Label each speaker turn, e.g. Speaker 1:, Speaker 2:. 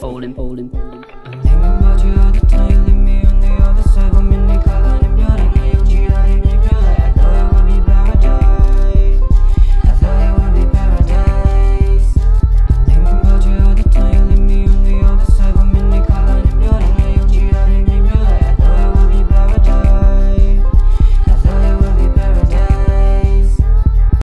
Speaker 1: falling, falling, falling.